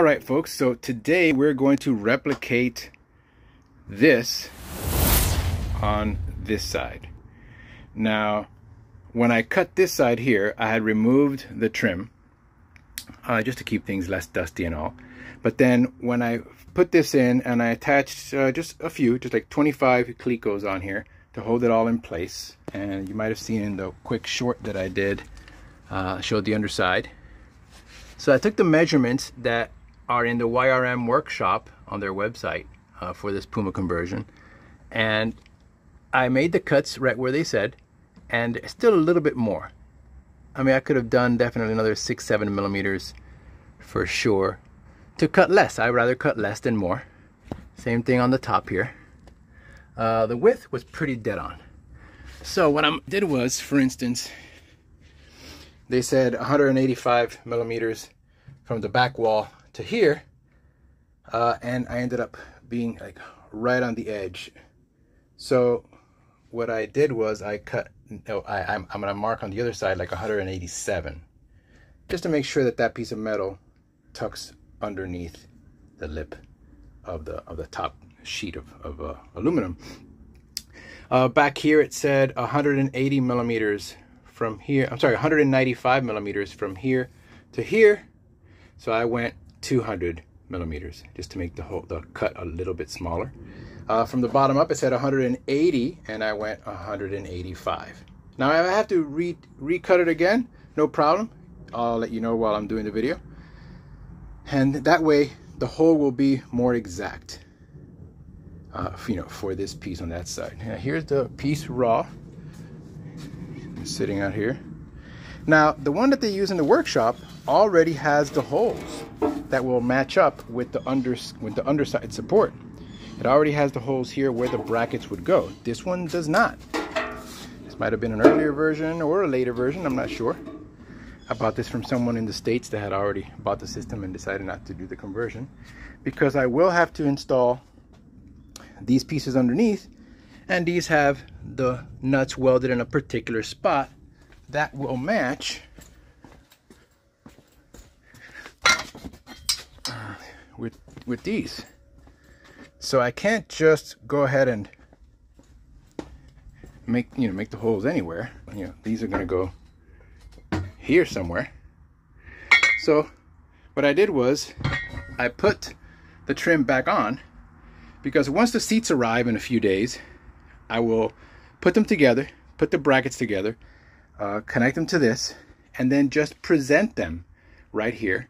All right, folks, so today we're going to replicate this on this side. Now, when I cut this side here, I had removed the trim uh, just to keep things less dusty and all. But then when I put this in and I attached uh, just a few, just like 25 Clecos on here to hold it all in place. And you might have seen in the quick short that I did, uh, showed the underside. So I took the measurements that are in the YRM workshop on their website uh, for this Puma conversion. And I made the cuts right where they said, and still a little bit more. I mean, I could have done definitely another six, seven millimeters for sure. To cut less, I'd rather cut less than more. Same thing on the top here. Uh, the width was pretty dead on. So what I did was, for instance, they said 185 millimeters from the back wall to here uh, and I ended up being like right on the edge. So what I did was I cut oh, I, I'm, I'm gonna mark on the other side like 187 just to make sure that that piece of metal tucks underneath the lip of the of the top sheet of, of uh, aluminum. Uh, back here it said 180 millimeters from here I'm sorry 195 millimeters from here to here. So I went 200 millimeters just to make the whole the cut a little bit smaller. Uh, from the bottom up, it said 180, and I went 185. Now, I have to re recut it again, no problem. I'll let you know while I'm doing the video. And that way, the hole will be more exact. Uh, you know, for this piece on that side. Now, here's the piece raw, sitting out here. Now, the one that they use in the workshop already has the holes that will match up with the under with the underside support. It already has the holes here where the brackets would go. This one does not. This might have been an earlier version or a later version, I'm not sure. I bought this from someone in the States that had already bought the system and decided not to do the conversion because I will have to install these pieces underneath and these have the nuts welded in a particular spot that will match. With with these. So I can't just go ahead and make you know make the holes anywhere. You know these are gonna go here somewhere. So what I did was I put the trim back on because once the seats arrive in a few days I will put them together put the brackets together uh, connect them to this and then just present them right here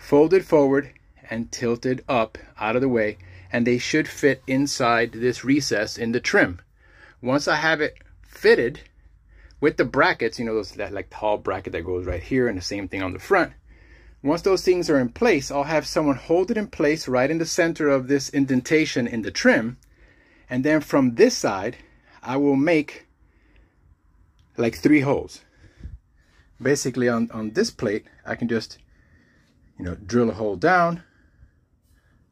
folded forward and tilted up out of the way and they should fit inside this recess in the trim. Once I have it fitted with the brackets, you know, those that like tall bracket that goes right here and the same thing on the front. Once those things are in place, I'll have someone hold it in place right in the center of this indentation in the trim. And then from this side, I will make like three holes. Basically on, on this plate, I can just, you know, drill a hole down,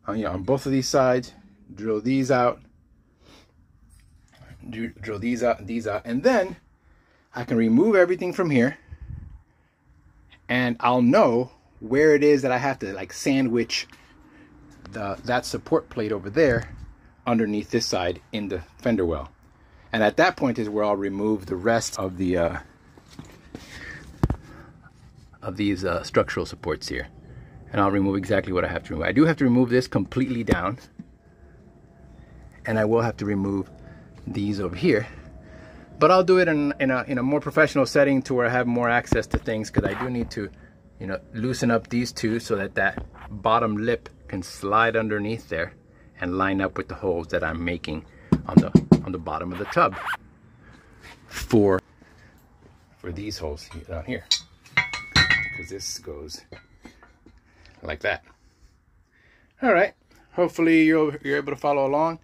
on, you know, on both of these sides, drill these out, drill these out, these out, and then I can remove everything from here and I'll know where it is that I have to like sandwich the that support plate over there underneath this side in the fender well. And at that point is where I'll remove the rest of the uh, of these uh, structural supports here. And I'll remove exactly what I have to remove. I do have to remove this completely down. And I will have to remove these over here. But I'll do it in, in, a, in a more professional setting to where I have more access to things because I do need to you know loosen up these two so that that bottom lip can slide underneath there and line up with the holes that I'm making on the on the bottom of the tub for for these holes down here because this goes like that. All right, hopefully you're, you're able to follow along.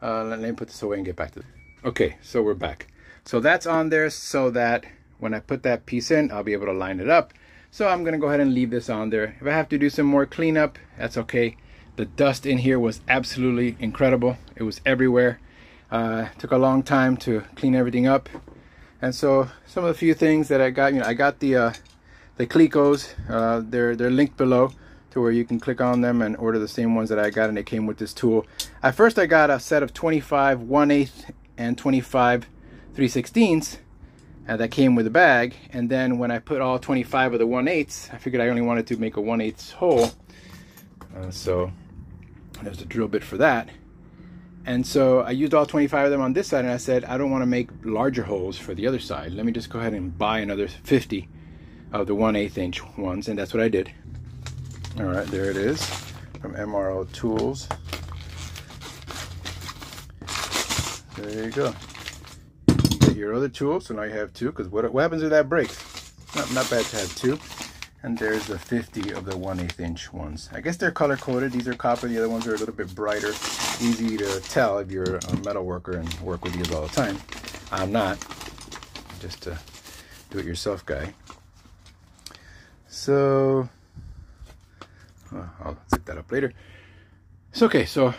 Uh, let me put this away and get back to it. Okay, so we're back. So that's on there so that when I put that piece in, I'll be able to line it up. So I'm gonna go ahead and leave this on there. If I have to do some more cleanup, that's okay. The dust in here was absolutely incredible. It was everywhere. Uh, took a long time to clean everything up. And so some of the few things that I got, you know, I got the uh, the Clecos. Uh, they're they're linked below to where you can click on them and order the same ones that I got and they came with this tool. At first I got a set of 25 1 8 and 25 3 16ths uh, that came with the bag and then when I put all 25 of the 1 8 I figured I only wanted to make a 1 8 hole uh, so there's a drill bit for that and so I used all 25 of them on this side and I said I don't want to make larger holes for the other side let me just go ahead and buy another 50 of the 1 8 inch ones and that's what I did all right, there it is from MRO Tools. There you go. Get your other tool, so now you have two, because what, what happens if that breaks? Not, not bad to have two. And there's the 50 of the 1 8 inch ones. I guess they're color coded. These are copper. The other ones are a little bit brighter. Easy to tell if you're a metal worker and work with these all the time. I'm not. Just a do-it-yourself guy. So uh, I'll zip that up later. It's okay. So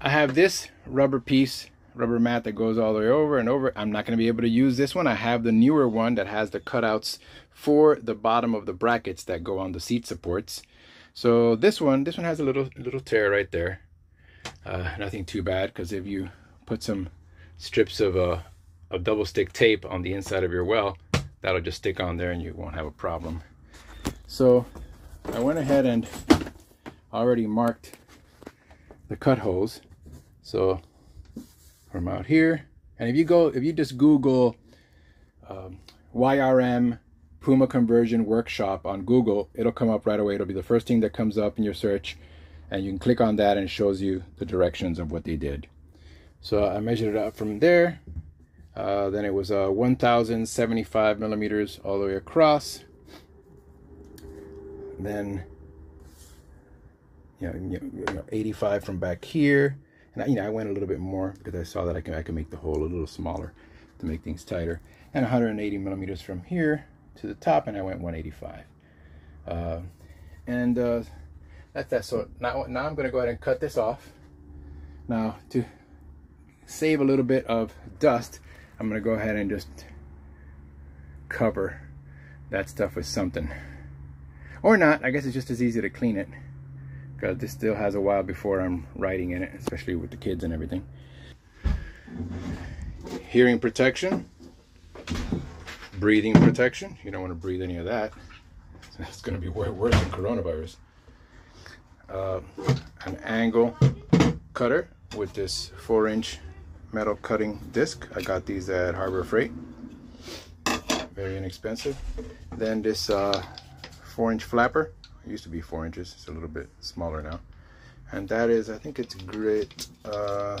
I have this rubber piece, rubber mat that goes all the way over and over. I'm not going to be able to use this one. I have the newer one that has the cutouts for the bottom of the brackets that go on the seat supports. So this one, this one has a little little tear right there. Uh, nothing too bad because if you put some strips of uh, of double stick tape on the inside of your well, that'll just stick on there and you won't have a problem. So I went ahead and already marked the cut holes. So from out here, and if you go, if you just Google um, YRM Puma conversion workshop on Google, it'll come up right away. It'll be the first thing that comes up in your search and you can click on that and it shows you the directions of what they did. So I measured it out from there. Uh, then it was uh, 1075 millimeters all the way across. Then you know, you know 85 from back here. And I, you know, I went a little bit more because I saw that I can I can make the hole a little smaller to make things tighter. And 180 millimeters from here to the top, and I went 185. Uh, and uh, that's that. So now, now I'm going to go ahead and cut this off. Now to save a little bit of dust, I'm going to go ahead and just cover that stuff with something. Or not, I guess it's just as easy to clean it because this still has a while before I'm riding in it, especially with the kids and everything. Hearing protection, breathing protection. You don't want to breathe any of that. It's going to be way worse than coronavirus. Uh, an angle cutter with this four inch metal cutting disc. I got these at Harbor Freight. Very inexpensive. Then this uh, four inch flapper it used to be four inches. It's a little bit smaller now. And that is, I think it's grit. Uh,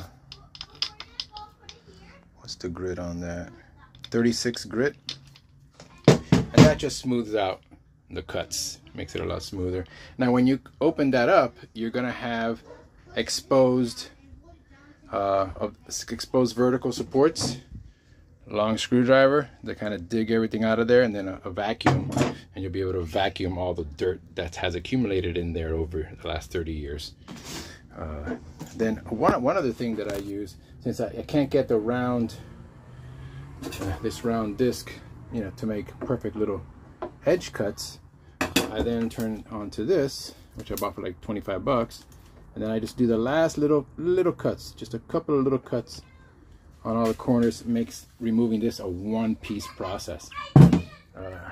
what's the grit on that? 36 grit. And that just smooths out the cuts, makes it a lot smoother. Now, when you open that up, you're gonna have exposed, uh, exposed vertical supports long screwdriver to kind of dig everything out of there and then a, a, vacuum and you'll be able to vacuum all the dirt that has accumulated in there over the last 30 years uh, then one, one other thing that I use since I, I can't get the round uh, this round disc you know to make perfect little edge cuts I then turn onto this which I bought for like 25 bucks and then I just do the last little little cuts just a couple of little cuts on all the corners makes removing this a one-piece process. Uh,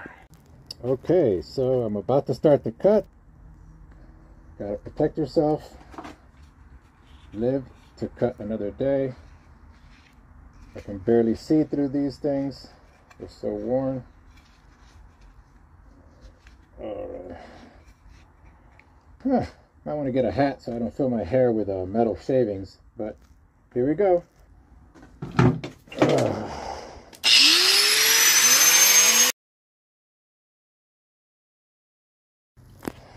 okay, so I'm about to start the cut. Gotta protect yourself. Live to cut another day. I can barely see through these things. They're so worn. Alright. Huh. I want to get a hat so I don't fill my hair with uh, metal shavings, but here we go.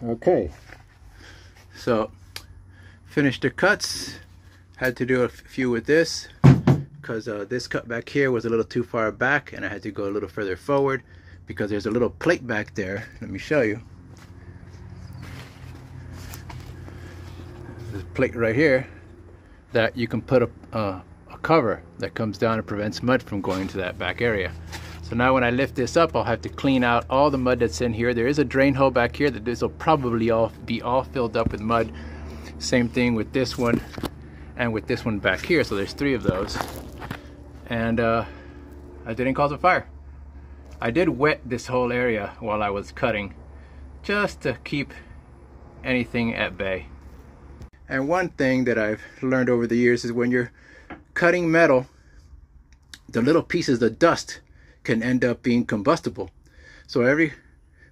Okay, so finished the cuts. Had to do a few with this because uh, this cut back here was a little too far back and I had to go a little further forward because there's a little plate back there. Let me show you. This plate right here that you can put a, uh, a cover that comes down and prevents mud from going to that back area. So now when I lift this up, I'll have to clean out all the mud that's in here. There is a drain hole back here that this will probably all be all filled up with mud. Same thing with this one and with this one back here. So there's three of those. And uh, I didn't cause a fire. I did wet this whole area while I was cutting just to keep anything at bay. And one thing that I've learned over the years is when you're cutting metal, the little pieces, the dust, can end up being combustible. So every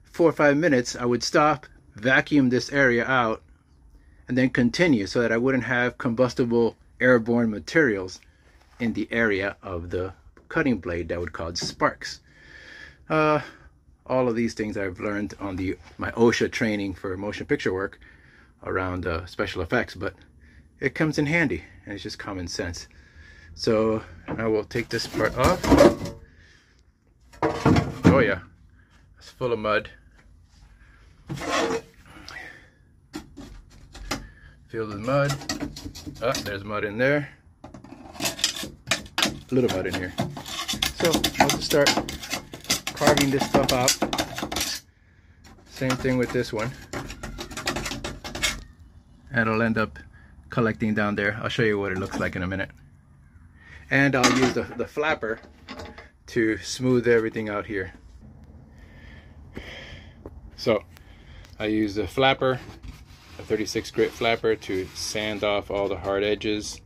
four or five minutes, I would stop, vacuum this area out, and then continue so that I wouldn't have combustible airborne materials in the area of the cutting blade that would cause sparks. Uh, all of these things I've learned on the my OSHA training for motion picture work around uh, special effects, but it comes in handy and it's just common sense. So I will take this part off. Oh yeah, it's full of mud. Filled with mud. Oh, there's mud in there. A little mud in here. So I'll just start carving this stuff out. Same thing with this one. And it'll end up collecting down there. I'll show you what it looks like in a minute. And I'll use the, the flapper to smooth everything out here. So I use the flapper, a 36 grit flapper to sand off all the hard edges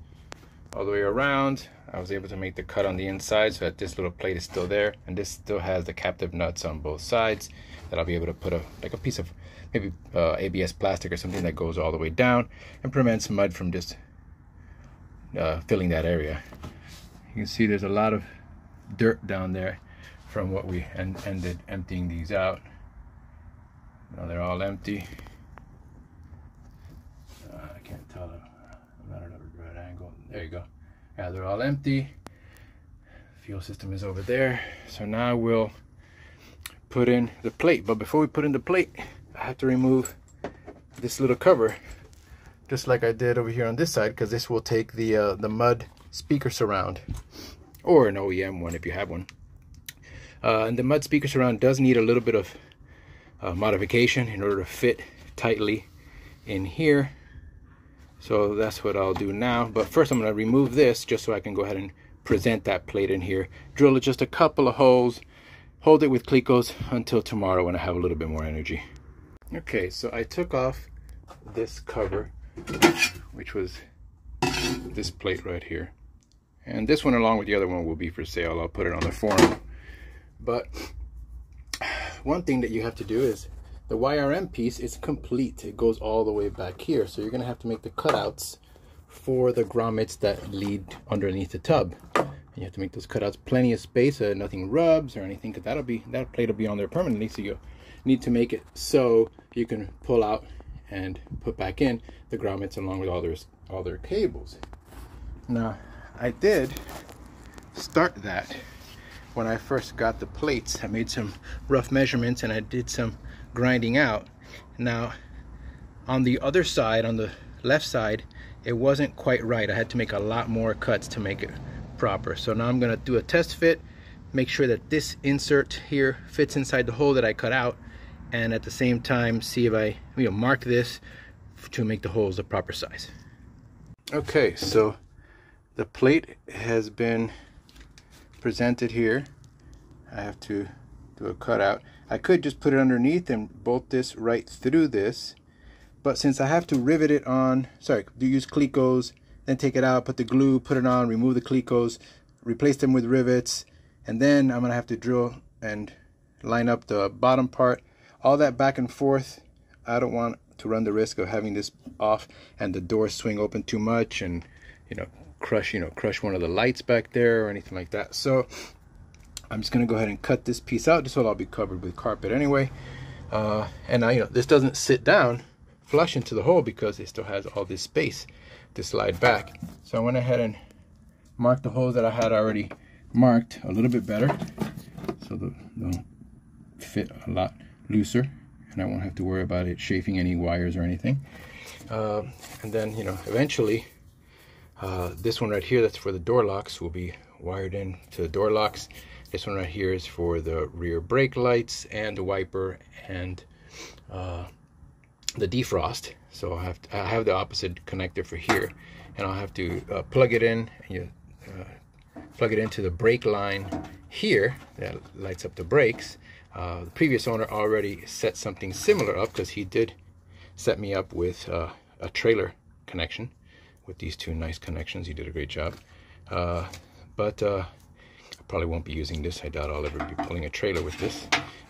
all the way around. I was able to make the cut on the inside so that this little plate is still there and this still has the captive nuts on both sides that I'll be able to put a like a piece of maybe uh, ABS plastic or something that goes all the way down and prevents mud from just uh, filling that area. You can see there's a lot of dirt down there from what we en ended emptying these out. Now they're all empty. Uh, I can't tell. I'm not at a right angle. There you go. Yeah, they're all empty. Fuel system is over there. So now we'll put in the plate. But before we put in the plate, I have to remove this little cover, just like I did over here on this side, because this will take the uh, the mud speaker surround, or an OEM one if you have one. Uh, and the mud speaker surround does need a little bit of uh, modification in order to fit tightly in here so that's what I'll do now. But first I'm going to remove this just so I can go ahead and present that plate in here. Drill it just a couple of holes. Hold it with Clecos until tomorrow when I have a little bit more energy. Okay, so I took off this cover, which was this plate right here. And this one along with the other one will be for sale. I'll put it on the forum. But one thing that you have to do is the YRM piece is complete. It goes all the way back here. So you're gonna have to make the cutouts for the grommets that lead underneath the tub. And you have to make those cutouts plenty of space so nothing rubs or anything because that'll be that plate will be on there permanently. So you need to make it so you can pull out and put back in the grommets along with all their all their cables. Now I did start that when I first got the plates. I made some rough measurements and I did some grinding out. Now, on the other side, on the left side, it wasn't quite right. I had to make a lot more cuts to make it proper. So now I'm gonna do a test fit, make sure that this insert here fits inside the hole that I cut out, and at the same time, see if I you know, mark this to make the holes the proper size. Okay, so the plate has been presented here. I have to do a cutout. I could just put it underneath and bolt this right through this. But since I have to rivet it on, sorry, do use Clecos, then take it out, put the glue, put it on, remove the Clecos, replace them with rivets, and then I'm gonna have to drill and line up the bottom part. All that back and forth, I don't want to run the risk of having this off and the door swing open too much and you know crush you know crush one of the lights back there or anything like that. So I'm just gonna go ahead and cut this piece out just so I'll be covered with carpet anyway. Uh, and I, you know, this doesn't sit down flush into the hole because it still has all this space to slide back. So I went ahead and marked the holes that I had already marked a little bit better so they'll fit a lot looser and I won't have to worry about it chafing any wires or anything. Uh, and then, you know, eventually uh, this one right here that's for the door locks will be wired in to the door locks This one right here is for the rear brake lights and the wiper and uh, the defrost. So I have to, I have the opposite connector for here, and I'll have to uh, plug it in. You uh, plug it into the brake line here that lights up the brakes. Uh, the previous owner already set something similar up because he did set me up with uh, a trailer connection with these two nice connections. He did a great job. Uh, but probably won't be using this. I doubt I'll ever be pulling a trailer with this.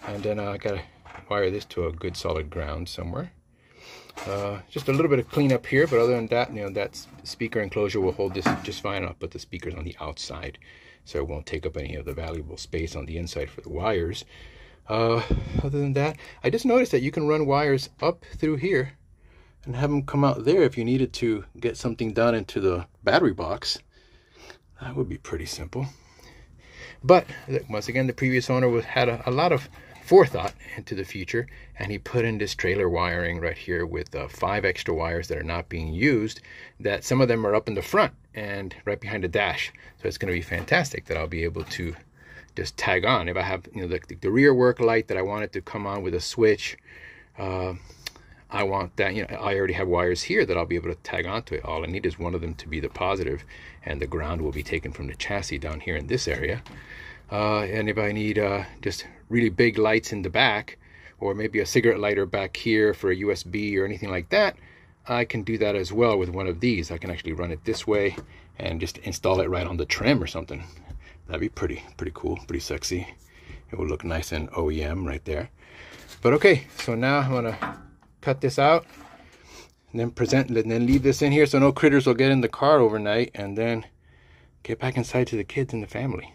And then uh, I gotta wire this to a good solid ground somewhere. Uh, just a little bit of cleanup here, but other than that, you know, that speaker enclosure will hold this just fine. I'll put the speakers on the outside so it won't take up any of the valuable space on the inside for the wires. Uh, other than that, I just noticed that you can run wires up through here and have them come out there if you needed to get something done into the battery box. That would be pretty simple. But once again, the previous owner had a, a lot of forethought into the future and he put in this trailer wiring right here with uh, five extra wires that are not being used that some of them are up in the front and right behind the dash. So it's going to be fantastic that I'll be able to just tag on. If I have you know the, the rear work light that I wanted to come on with a switch uh, I want that, you know, I already have wires here that I'll be able to tag onto it. All I need is one of them to be the positive and the ground will be taken from the chassis down here in this area. Uh, and if I need uh, just really big lights in the back or maybe a cigarette lighter back here for a USB or anything like that, I can do that as well with one of these. I can actually run it this way and just install it right on the trim or something. That'd be pretty, pretty cool, pretty sexy. It will look nice and OEM right there. But okay, so now I'm gonna cut this out and then present and then leave this in here so no critters will get in the car overnight and then get back inside to the kids and the family